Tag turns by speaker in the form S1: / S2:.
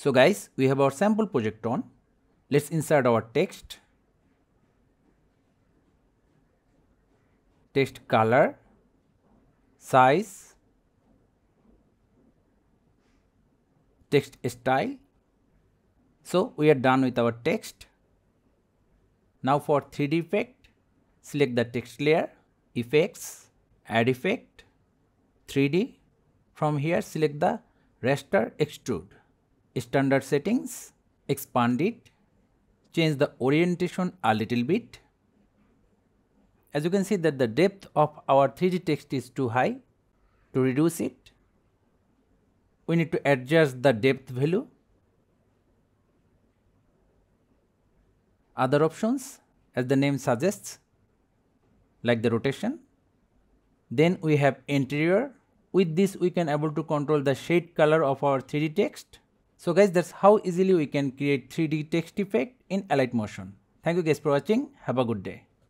S1: So guys, we have our sample project on. Let's insert our text. Text color, size, text style. So we are done with our text. Now for 3D effect, select the text layer, effects, add effect, 3D. From here select the raster extrude standard settings, expand it, change the orientation a little bit. As you can see that the depth of our 3D text is too high. To reduce it, we need to adjust the depth value. Other options as the name suggests like the rotation. Then we have interior. With this we can able to control the shade color of our 3D text. So guys that's how easily we can create 3D text effect in Alight Motion. Thank you guys for watching. Have a good day.